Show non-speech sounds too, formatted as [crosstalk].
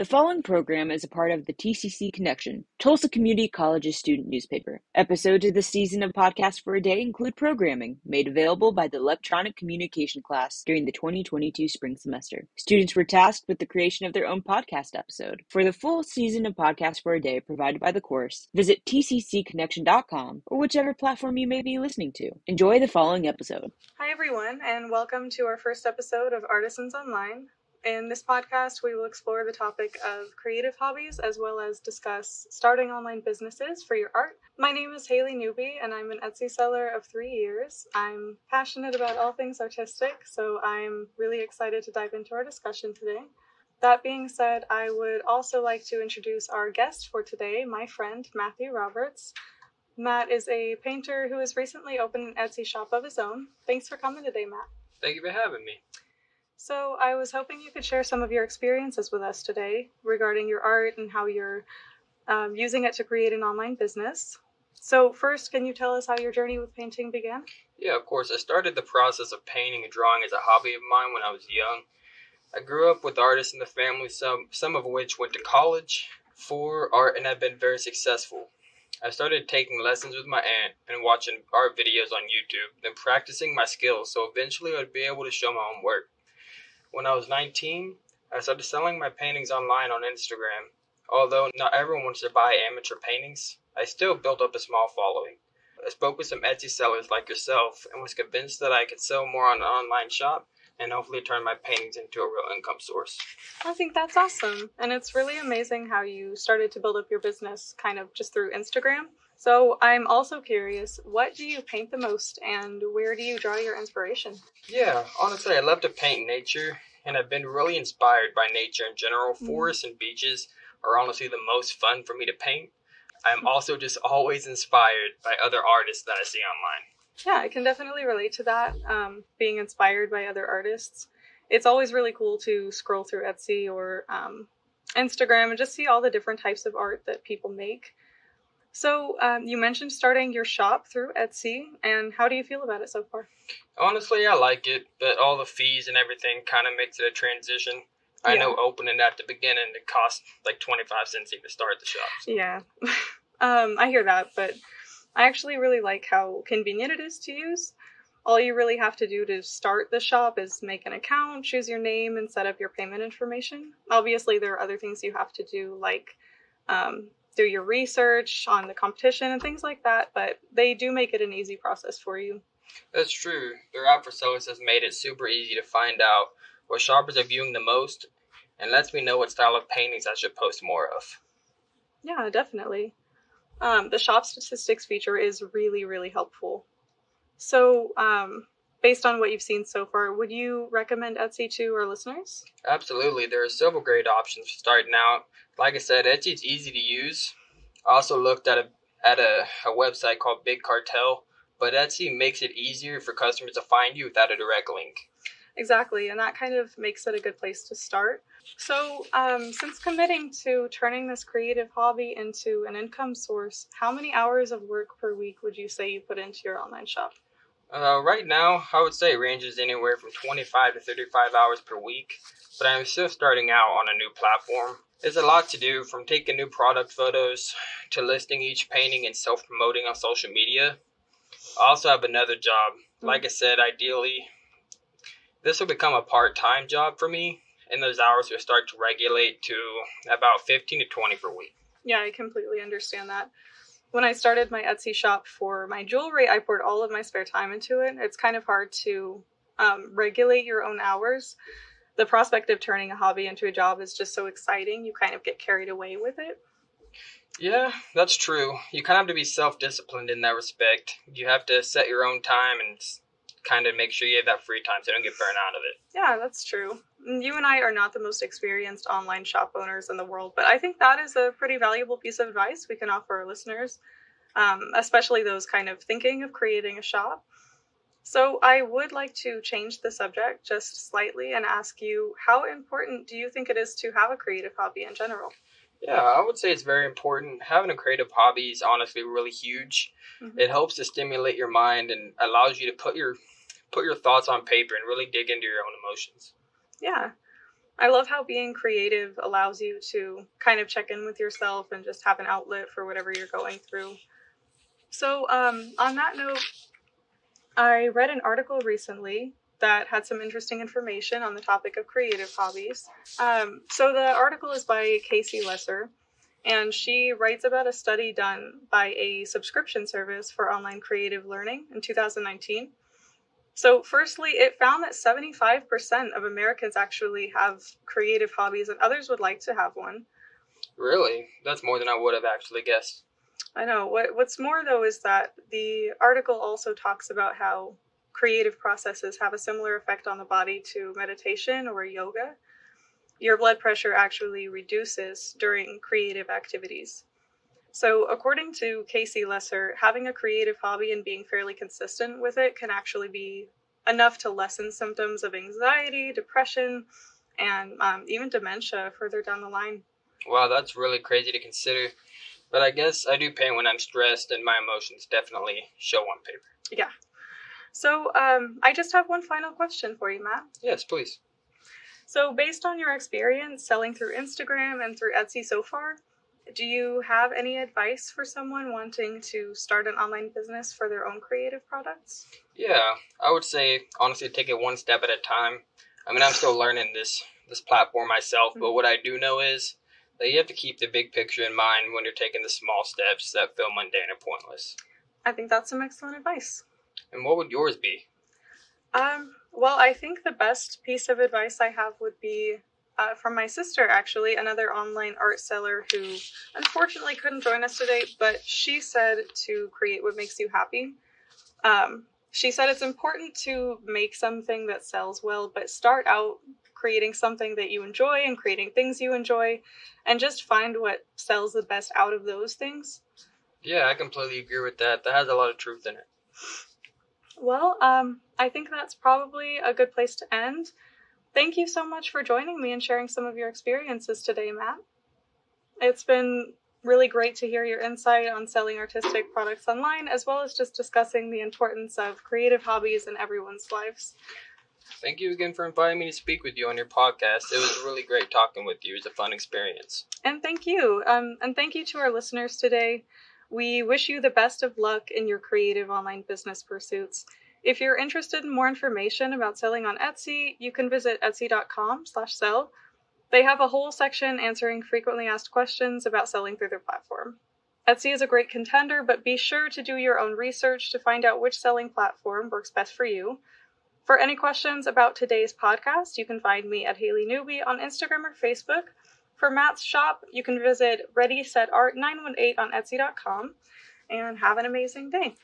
The following program is a part of the TCC Connection, Tulsa Community College's student newspaper. Episodes of this season of Podcast for a Day include programming made available by the Electronic Communication class during the 2022 spring semester. Students were tasked with the creation of their own podcast episode. For the full season of Podcast for a Day provided by the course, visit tccconnection.com or whichever platform you may be listening to. Enjoy the following episode. Hi, everyone, and welcome to our first episode of Artisans Online. In this podcast, we will explore the topic of creative hobbies as well as discuss starting online businesses for your art. My name is Haley Newby, and I'm an Etsy seller of three years. I'm passionate about all things artistic, so I'm really excited to dive into our discussion today. That being said, I would also like to introduce our guest for today, my friend Matthew Roberts. Matt is a painter who has recently opened an Etsy shop of his own. Thanks for coming today, Matt. Thank you for having me. So, I was hoping you could share some of your experiences with us today regarding your art and how you're um, using it to create an online business. So, first, can you tell us how your journey with painting began? Yeah, of course. I started the process of painting and drawing as a hobby of mine when I was young. I grew up with artists in the family, some some of which went to college for art and have been very successful. I started taking lessons with my aunt and watching art videos on YouTube, then practicing my skills so eventually I'd be able to show my own work. When I was 19, I started selling my paintings online on Instagram. Although not everyone wants to buy amateur paintings, I still built up a small following. I spoke with some Etsy sellers like yourself and was convinced that I could sell more on an online shop and hopefully turn my paintings into a real income source. I think that's awesome. And it's really amazing how you started to build up your business kind of just through Instagram. So I'm also curious, what do you paint the most and where do you draw your inspiration? Yeah, honestly, I love to paint nature and I've been really inspired by nature in general. Mm. Forests and beaches are honestly the most fun for me to paint. I'm also just always inspired by other artists that I see online. Yeah, I can definitely relate to that. Um, being inspired by other artists. It's always really cool to scroll through Etsy or um, Instagram and just see all the different types of art that people make. So um, you mentioned starting your shop through Etsy, and how do you feel about it so far? Honestly, I like it, but all the fees and everything kind of makes it a transition. I yeah. know opening at the beginning it costs like twenty five cents even to start the shop. So. Yeah, [laughs] um, I hear that, but I actually really like how convenient it is to use. All you really have to do to start the shop is make an account, choose your name, and set up your payment information. Obviously, there are other things you have to do, like um, do your research on the competition and things like that, but they do make it an easy process for you. That's true. Their app for sellers has made it super easy to find out what shoppers are viewing the most and lets me know what style of paintings I should post more of. Yeah, definitely. Um, the shop statistics feature is really, really helpful. So, um, based on what you've seen so far, would you recommend Etsy to our listeners? Absolutely. There are several great options for starting out. Like I said, Etsy is easy to use. I also looked at a at a, a website called Big Cartel, but Etsy makes it easier for customers to find you without a direct link. Exactly, and that kind of makes it a good place to start. So, um, since committing to turning this creative hobby into an income source, how many hours of work per week would you say you put into your online shop? Uh, right now, I would say it ranges anywhere from 25 to 35 hours per week, but I'm still starting out on a new platform. There's a lot to do from taking new product photos to listing each painting and self promoting on social media. I also have another job. Like I said, ideally, this will become a part time job for me, and those hours will start to regulate to about 15 to 20 per week. Yeah, I completely understand that when I started my Etsy shop for my jewelry, I poured all of my spare time into it. It's kind of hard to um, regulate your own hours. The prospect of turning a hobby into a job is just so exciting. You kind of get carried away with it. Yeah, that's true. You kind of have to be self disciplined in that respect. You have to set your own time and kind of make sure you have that free time so you don't get burned out of it. Yeah, that's true. You and I are not the most experienced online shop owners in the world, but I think that is a pretty valuable piece of advice we can offer our listeners, um, especially those kind of thinking of creating a shop. So, I would like to change the subject just slightly and ask you how important do you think it is to have a creative hobby in general? Yeah, I would say it's very important. Having a creative hobby is honestly really huge. Mm-hmm. It helps to stimulate your mind and allows you to put your put your thoughts on paper and really dig into your own emotions. Yeah. I love how being creative allows you to kind of check in with yourself and just have an outlet for whatever you're going through. So, um, on that note, I read an article recently that had some interesting information on the topic of creative hobbies. Um, so, the article is by Casey Lesser, and she writes about a study done by a subscription service for online creative learning in 2019. So, firstly, it found that 75% of Americans actually have creative hobbies, and others would like to have one. Really? That's more than I would have actually guessed. I know. What, what's more, though, is that the article also talks about how creative processes have a similar effect on the body to meditation or yoga. Your blood pressure actually reduces during creative activities. So, according to Casey Lesser, having a creative hobby and being fairly consistent with it can actually be enough to lessen symptoms of anxiety, depression, and um, even dementia further down the line. Wow, that's really crazy to consider. But I guess I do paint when I'm stressed, and my emotions definitely show on paper. Yeah. So, um, I just have one final question for you, Matt. Yes, please. So, based on your experience selling through Instagram and through Etsy so far, do you have any advice for someone wanting to start an online business for their own creative products? Yeah, I would say honestly take it one step at a time. I mean, I'm still learning this this platform myself, but what I do know is that you have to keep the big picture in mind when you're taking the small steps that feel mundane and pointless. I think that's some excellent advice. And what would yours be? Um, well, I think the best piece of advice I have would be uh, from my sister, actually, another online art seller who unfortunately couldn't join us today, but she said to create what makes you happy. Um, she said it's important to make something that sells well, but start out creating something that you enjoy and creating things you enjoy, and just find what sells the best out of those things. Yeah, I completely agree with that. That has a lot of truth in it. Well, um, I think that's probably a good place to end. Thank you so much for joining me and sharing some of your experiences today, Matt. It's been really great to hear your insight on selling artistic products online, as well as just discussing the importance of creative hobbies in everyone's lives. Thank you again for inviting me to speak with you on your podcast. It was really great talking with you. It was a fun experience. And thank you. Um, and thank you to our listeners today. We wish you the best of luck in your creative online business pursuits. If you're interested in more information about selling on Etsy, you can visit etsy.com/sell. They have a whole section answering frequently asked questions about selling through their platform. Etsy is a great contender, but be sure to do your own research to find out which selling platform works best for you. For any questions about today's podcast, you can find me at Haley Newby on Instagram or Facebook. For Matt's shop, you can visit ReadySetArt918 on Etsy.com. And have an amazing day.